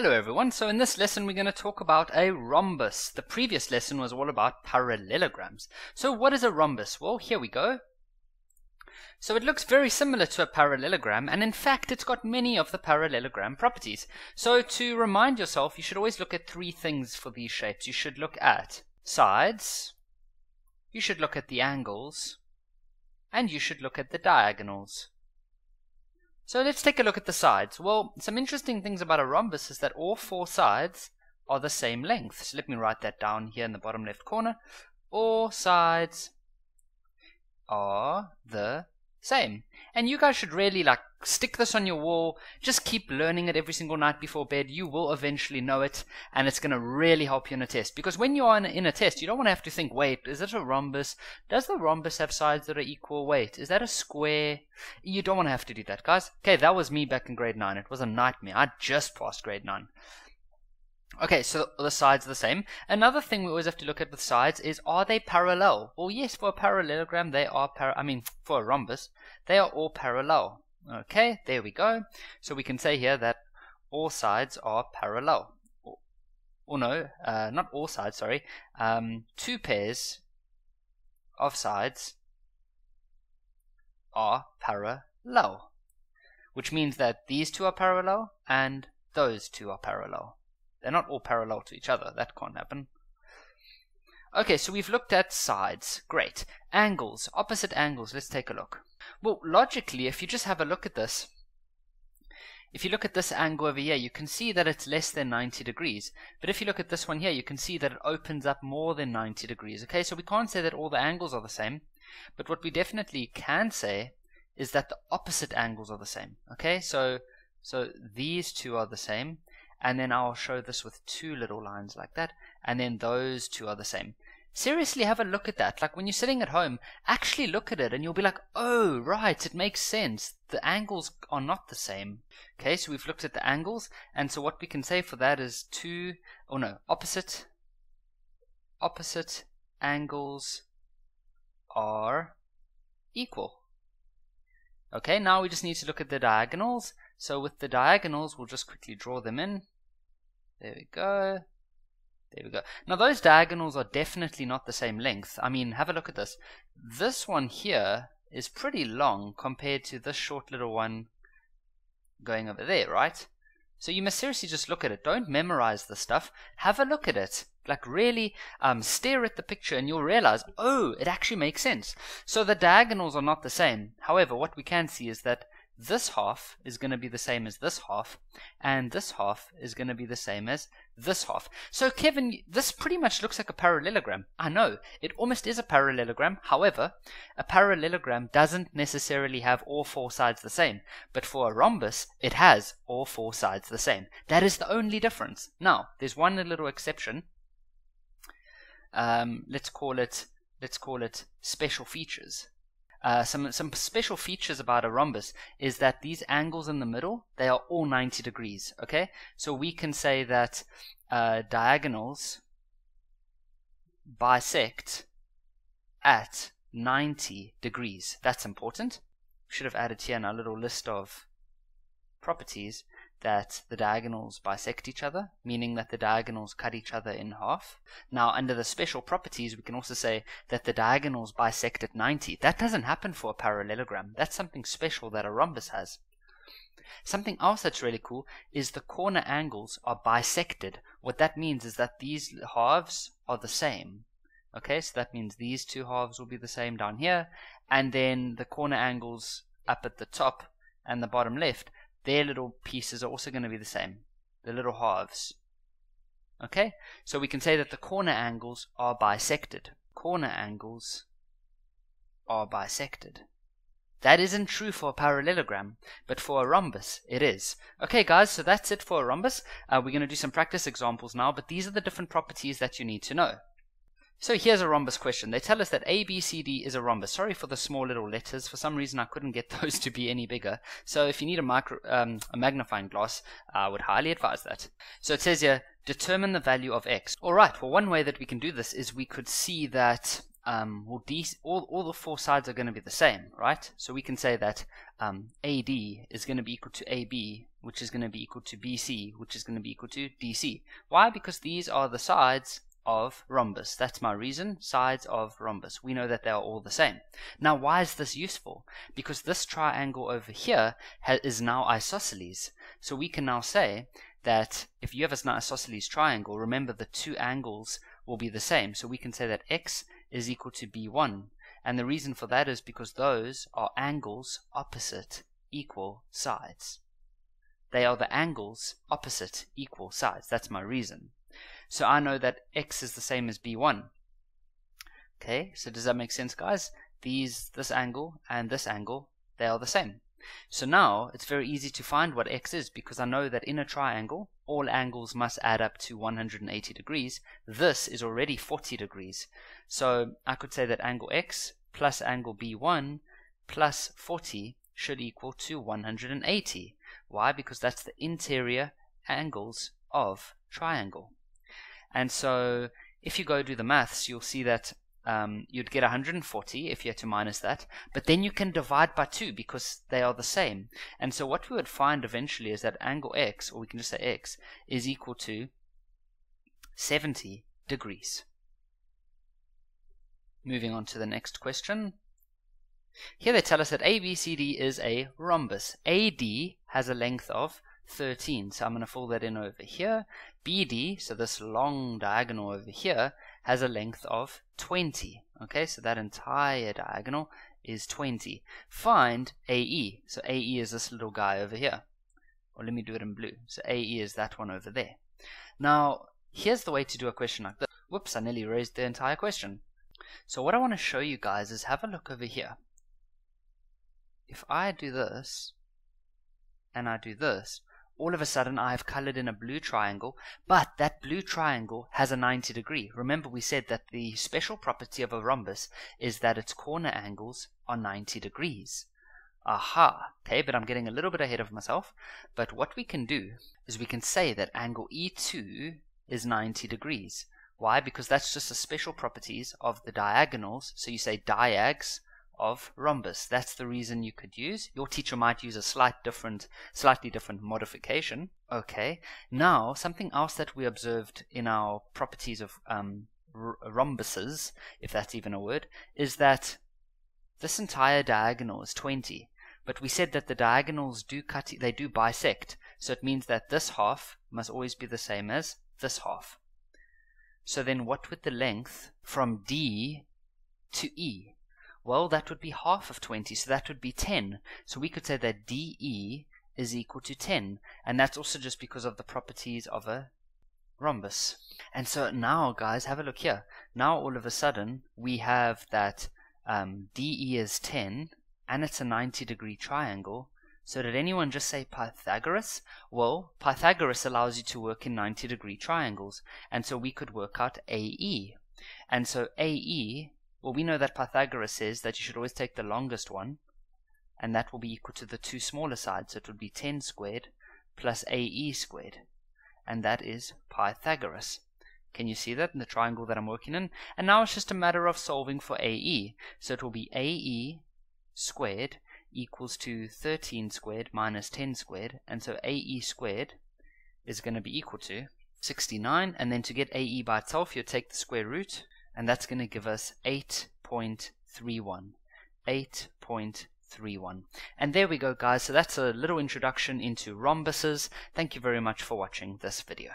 Hello everyone, so in this lesson we're going to talk about a rhombus. The previous lesson was all about parallelograms. So what is a rhombus? Well, here we go. So it looks very similar to a parallelogram, and in fact it's got many of the parallelogram properties. So to remind yourself, you should always look at three things for these shapes. You should look at sides, you should look at the angles, and you should look at the diagonals. So let's take a look at the sides. Well, some interesting things about a rhombus is that all four sides are the same length. So let me write that down here in the bottom left corner. All sides are the same. And you guys should really like stick this on your wall. Just keep learning it every single night before bed. You will eventually know it, and it's going to really help you in a test. Because when you are in a, in a test, you don't want to have to think, wait, is it a rhombus? Does the rhombus have sides that are equal? Wait, is that a square? You don't want to have to do that, guys. Okay, that was me back in grade 9. It was a nightmare. I just passed grade 9. Okay, so the sides are the same. Another thing we always have to look at with sides is are they parallel? Well, yes, for a parallelogram, they are I mean, for a rhombus, they are all parallel. Okay, there we go. So we can say here that all sides are parallel. Or, or no, uh, not all sides, sorry. Um, two pairs of sides are parallel, which means that these two are parallel and those two are parallel. They're not all parallel to each other. That can't happen. Okay, so we've looked at sides. Great. Angles, opposite angles. Let's take a look. Well, logically, if you just have a look at this, if you look at this angle over here, you can see that it's less than 90 degrees. But if you look at this one here, you can see that it opens up more than 90 degrees. Okay, so we can't say that all the angles are the same. But what we definitely can say is that the opposite angles are the same. Okay, so so these two are the same and then I'll show this with two little lines like that, and then those two are the same. Seriously, have a look at that. Like when you're sitting at home, actually look at it and you'll be like, oh, right, it makes sense. The angles are not the same. Okay, so we've looked at the angles, and so what we can say for that is two, oh no, opposite, opposite angles are equal. Okay, now we just need to look at the diagonals. So with the diagonals, we'll just quickly draw them in. There we go. There we go. Now those diagonals are definitely not the same length. I mean, have a look at this. This one here is pretty long compared to this short little one going over there, right? So you must seriously just look at it. Don't memorize the stuff. Have a look at it. Like really um, stare at the picture and you'll realize, oh, it actually makes sense. So the diagonals are not the same. However, what we can see is that this half is going to be the same as this half, and this half is going to be the same as this half. So, Kevin, this pretty much looks like a parallelogram. I know, it almost is a parallelogram. However, a parallelogram doesn't necessarily have all four sides the same, but for a rhombus, it has all four sides the same. That is the only difference. Now, there's one little exception. Um, let's call it let's call it special features. Uh, some some special features about a rhombus is that these angles in the middle they are all 90 degrees. Okay, so we can say that uh, diagonals bisect at 90 degrees. That's important. Should have added here in our little list of properties that the diagonals bisect each other, meaning that the diagonals cut each other in half. Now, under the special properties, we can also say that the diagonals bisect at 90. That doesn't happen for a parallelogram. That's something special that a rhombus has. Something else that's really cool is the corner angles are bisected. What that means is that these halves are the same. Okay, so that means these two halves will be the same down here, and then the corner angles up at the top and the bottom left their little pieces are also going to be the same, the little halves. Okay, so we can say that the corner angles are bisected. Corner angles are bisected. That isn't true for a parallelogram, but for a rhombus, it is. Okay, guys, so that's it for a rhombus. Uh, we're going to do some practice examples now, but these are the different properties that you need to know. So here's a rhombus question. They tell us that ABCD is a rhombus. Sorry for the small little letters. For some reason, I couldn't get those to be any bigger. So if you need a, micro, um, a magnifying glass, I would highly advise that. So it says here, determine the value of x. All right, well, one way that we can do this is we could see that um, well, all, all the four sides are going to be the same, right? So we can say that um, AD is going to be equal to AB, which is going to be equal to BC, which is going to be equal to DC. Why? Because these are the sides of rhombus. That's my reason, sides of rhombus. We know that they are all the same. Now, why is this useful? Because this triangle over here is now isosceles. So we can now say that if you have an isosceles triangle, remember the two angles will be the same. So we can say that x is equal to b1. And the reason for that is because those are angles opposite equal sides. They are the angles opposite equal sides. That's my reason. So I know that x is the same as b1. Okay, so does that make sense, guys? These, this angle and this angle, they are the same. So now it's very easy to find what x is because I know that in a triangle, all angles must add up to 180 degrees. This is already 40 degrees. So I could say that angle x plus angle b1 plus 40 should equal to 180. Why? Because that's the interior angles of triangle. And so if you go do the maths, you'll see that um, you'd get 140 if you had to minus that, but then you can divide by 2 because they are the same. And so what we would find eventually is that angle x, or we can just say x, is equal to 70 degrees. Moving on to the next question. Here they tell us that ABCD is a rhombus. AD has a length of 13. So I'm going to fill that in over here. BD, so this long diagonal over here, has a length of 20. Okay, so that entire diagonal is 20. Find AE. So AE is this little guy over here. Or let me do it in blue. So AE is that one over there. Now, here's the way to do a question like this. Whoops, I nearly raised the entire question. So what I want to show you guys is have a look over here. If I do this, and I do this, all of a sudden I have colored in a blue triangle, but that blue triangle has a 90 degree. Remember we said that the special property of a rhombus is that its corner angles are 90 degrees. Aha, okay, but I'm getting a little bit ahead of myself. But what we can do is we can say that angle E2 is 90 degrees. Why? Because that's just the special properties of the diagonals. So you say diags of rhombus. That's the reason you could use. Your teacher might use a slight different, slightly different modification. Okay. Now, something else that we observed in our properties of um, rhombuses, if that's even a word, is that this entire diagonal is 20. But we said that the diagonals do cut, they do bisect. So it means that this half must always be the same as this half. So then what would the length from D to E well, that would be half of 20, so that would be 10. So we could say that DE is equal to 10. And that's also just because of the properties of a rhombus. And so now, guys, have a look here. Now, all of a sudden, we have that um, DE is 10, and it's a 90 degree triangle. So did anyone just say Pythagoras? Well, Pythagoras allows you to work in 90 degree triangles. And so we could work out AE. And so AE well, we know that Pythagoras says that you should always take the longest one, and that will be equal to the two smaller sides. So it would be 10 squared plus AE squared, and that is Pythagoras. Can you see that in the triangle that I'm working in? And now it's just a matter of solving for AE. So it will be AE squared equals to 13 squared minus 10 squared, and so AE squared is going to be equal to 69, and then to get AE by itself, you take the square root, and that's going to give us 8.31. 8.31. And there we go, guys. So that's a little introduction into rhombuses. Thank you very much for watching this video.